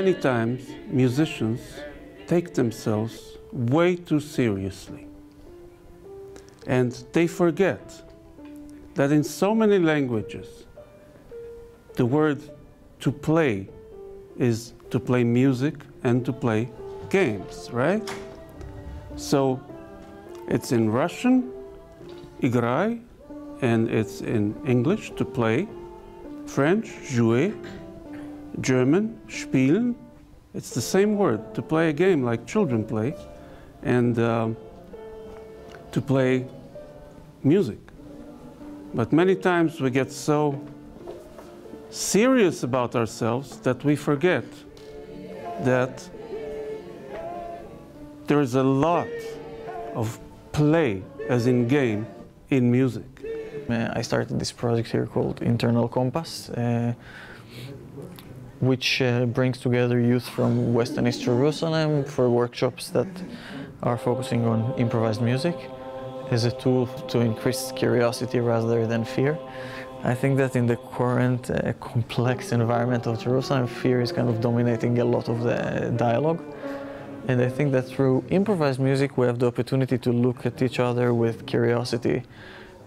Many times, musicians take themselves way too seriously. And they forget that in so many languages, the word to play is to play music and to play games, right? So it's in Russian, играй, and it's in English, to play, French, jouer, German, spielen. It's the same word, to play a game like children play, and um, to play music. But many times we get so serious about ourselves that we forget that there is a lot of play, as in game, in music. Uh, I started this project here called Internal Compass, uh, which uh, brings together youth from West and East Jerusalem for workshops that are focusing on improvised music as a tool to increase curiosity rather than fear. I think that in the current uh, complex environment of Jerusalem, fear is kind of dominating a lot of the dialogue. And I think that through improvised music, we have the opportunity to look at each other with curiosity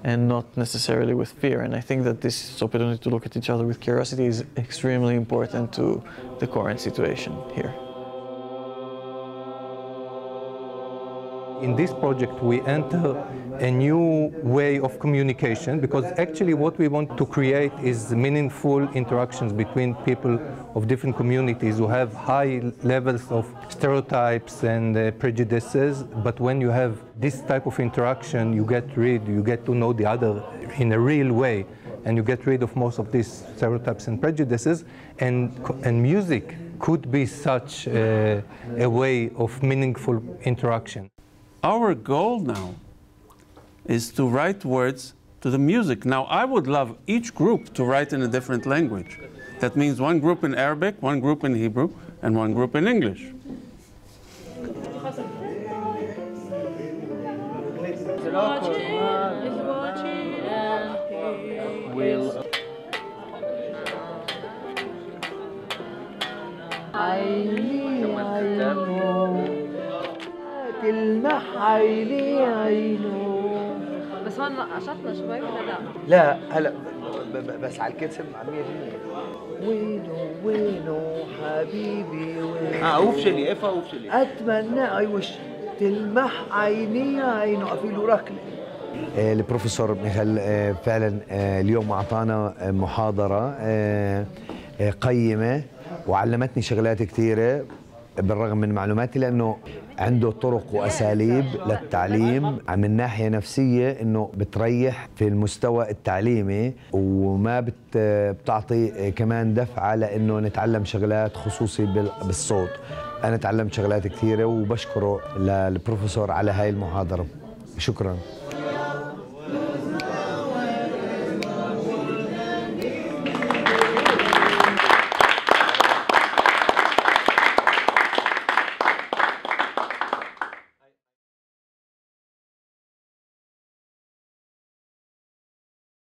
and not necessarily with fear. And I think that this opportunity to look at each other with curiosity is extremely important to the current situation here. In this project, we enter a new way of communication because actually what we want to create is meaningful interactions between people of different communities who have high levels of stereotypes and uh, prejudices. But when you have this type of interaction, you get rid, you get to know the other in a real way, and you get rid of most of these stereotypes and prejudices. And, and music could be such a, a way of meaningful interaction. Our goal now is to write words to the music. Now, I would love each group to write in a different language. That means one group in Arabic, one group in Hebrew, and one group in English. Will. I تلمح عيني عينه. بس هون نقشطنا شوي ولا لا؟ لا هلا بس على الكتف 100% وينه وينه حبيبي وينه. آه اوفشلي إيه اوفشلي أتمنى أي وش تلمح عيني عينه. افيلو ركله آه، البروفيسور ميخال آه، فعلا آه، اليوم أعطانا محاضرة قيمة وعلمتني شغلات كثيره بالرغم من معلوماتي لأنه عنده طرق وأساليب للتعليم. من ناحية نفسية إنه بتريح في المستوى التعليمي وما بت بتعطي كمان دفعة لإنه نتعلم شغلات خصوصي بال- بالصوت. أنا تعلمت شغلات كثيرة وبشكره للبروفيسور على هاي المحاضرة. شكرا.